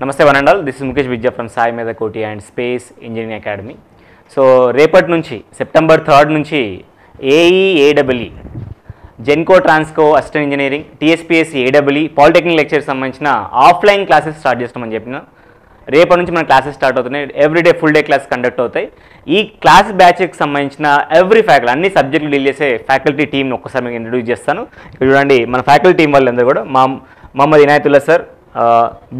నమస్తే one and all this is Mukesh విద్యా from Sai మీద Koti and space engineering academy so రేపటి నుంచి సెప్టెంబర్ థర్డ్ నుంచి AE AWE Genco Transco assistant engineering TSPSC AWE polytechnic lectures సంబంధించిన ఆఫ్లైన్ క్లాసెస్ స్టార్ట్ చేస్తామని చెప్పిన. రేపటి నుంచి మన క్లాసెస్ స్టార్ట్ అవుతున్నాయి. Everyday full day class conduct అవుతాయి. ఈ క్లాస్ బ్యాచ్కి సంబంధించిన ఎవ్రీ ఫ్యాకల్టీ అన్ని సబ్జెక్టులు డీల్ చేసే ఫ్యాకల్టీ టీంని ఒక్కసారి మీకు ఇంట్రడ్యూస్ చేస్తాను. ఇక్కడ చూడండి మన ఫ్యాకల్టీ టీం వాళ్ళందరూ కూడా మా Mohammed Inayatullah sir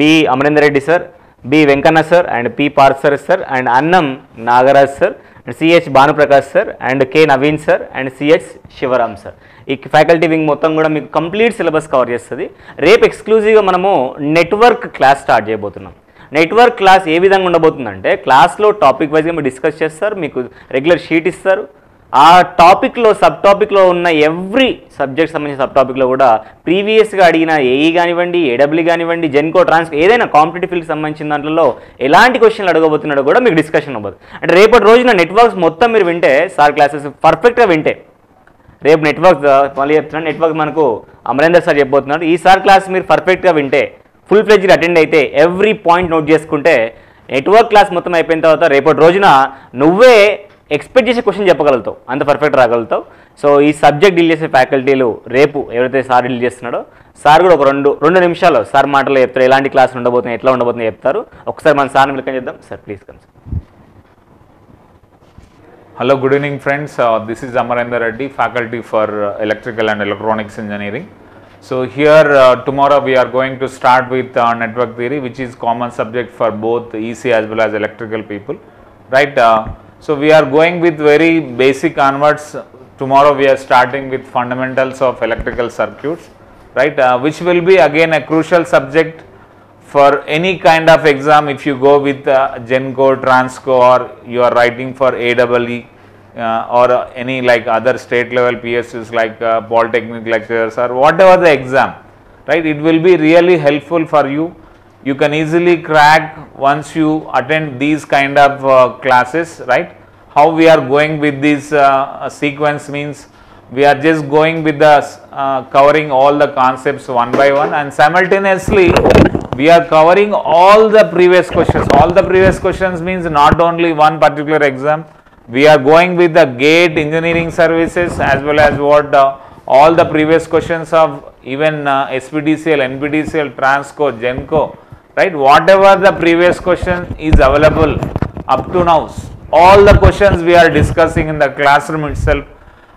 B Amarender Reddy sir B Venkanna sir and P park sir sir and Annam Nagaraj sir and CH Bhanuprakash sir and K Naveen sir and CH Sivaram sir. ఈ faculty wing మొత్తం కూడా మీకు complete syllabus cover చేస్తుంది. రేపు ఎక్స్క్లూజివ్గా మనము network class start చేయబోతున్నాం. Network class ఏ విధంగా ఉండబోతుందంటే క్లాస్లో టాపిక్ వైజ్గా మీరు డిస్కస్ చేస్తారు మీకు రెగ్యులర్ షీట్ ఇస్తారు ఆ టాపిక్లో సబ్ టాపిక్లో ఉన్న ఎవ్రీ సబ్జెక్ట్ సంబంధించిన సబ్ టాపిక్లో కూడా ప్రీవియస్గా అడిగిన ఏఈ కానివ్వండి ఏడబ్ల్యూ కానివ్వండి జెన్కో ట్రాన్స్ ఏదైనా కాంపిటేటివ్ ఫీల్డ్కి సంబంధించిన దాంట్లో ఎలాంటి క్వశ్చన్లు అడగబోతున్నాడో కూడా మీకు డిస్కషన్ అవ్వదు. అంటే రేపటి రోజున నెట్వర్క్స్ మొత్తం మీరు వింటే సార్ క్లాసెస్ పర్ఫెక్ట్గా వింటే రేపు నెట్వర్క్ మళ్ళీ చెప్తున్నాను నెట్వర్క్ మనకు అమరేందర్ సార్ చెప్పబోతున్నాడు ఈసారి క్లాస్ మీరు పర్ఫెక్ట్గా వింటే ఫుల్ ఫ్లెజ్గా అటెండ్ అయితే ఎవ్రీ పాయింట్ నోట్ చేసుకుంటే నెట్వర్క్ క్లాస్ మొత్తం అయిపోయిన తర్వాత రేపటి రోజున నువ్వే ఎక్స్పెక్ట్ చేసే క్వశ్చన్ చెప్పగలుగుతావు. అంత పర్ఫెక్ట్ రాగలుగుతావు. సో ఈ సబ్జెక్ట్ డీల్ చేసే ఫ్యాకల్టీలు రేపు ఎవరైతే సార్ డీల్ చేస్తున్నాడో సార్ కూడా ఒక రెండు రెండు నిమిషాలు సార్ మాటలు చెప్తారు. ఎలాంటి క్లాస్ ఉండబోతుంది ఎట్లా ఉండబోతుంది చెప్తారు. ఒకసారి మన సార్ని మిల్కం చేద్దాం sir please come hello good evening friends this is Amarender Reddy faculty for electrical and electronics engineering so here tomorrow we are going to start with network theory which is common subject for both EC as well as electrical people right so we are going with very basic onwards. Tomorrow we are starting with fundamentals of electrical circuits. Right. Uh, which will be again a crucial subject for any kind of exam if you go with uh, Genco, Transco or you are writing for AEE uh, or uh, any like other state level PSUs like uh, Polytechnic lecturers or whatever the exam, right, it will be really helpful for you. You can easily crack once you attend these kind of uh, classes, right. How we are going with this uh, sequence means we are just going with the uh, covering all the concepts one by one and simultaneously we are covering all the previous questions all the previous questions means not only one particular exam we are going with the gate engineering services as well as what uh, all the previous questions of even uh, SPDCL, NPDCL, Transco, Genco, right? Whatever the previous question is available up to now, all the questions we are discussing in the classroom itself,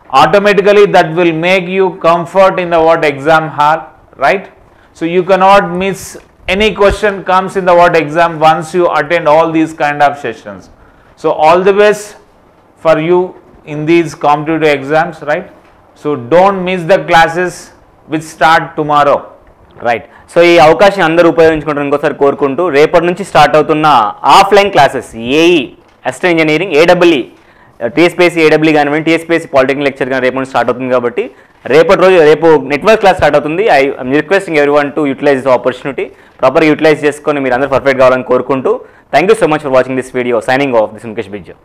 automatically that will make you comfort in the what exam hall, right? So you cannot miss any question comes in the what exam once you attend all these kind of sessions. So all the best for you in these competitive exams, right? So don't miss the classes which start tomorrow. Right so ఈ అవకాశం అందరూ ఉపయోగించుకుంటారు ఇంకోసారి కోరుకుంటూ రేపటి నుంచి start అవుతున్న offline classes AE assistant engineering AWE TSPSC AW కానివ్వండి టీఎస్పీఎస్సీ పాలిటెక్నిక్ లెక్చర్ కానీ రేపటి నుంచి స్టార్ట్ అవుతుంది కాబట్టి రేపటి రోజు రేపు నెట్వర్క్ క్లాస్ స్టార్ట్ అవుతుంది. I requesting everyone to utilize this opportunity ప్రాపర్గా యూటిలైజ్ చేసుకొని మీరు అందరూ పర్ఫెక్ట్ కావాలని కోరుకుంటూ. Thank you so much for watching this video signing off this Mukesh బిజ్జో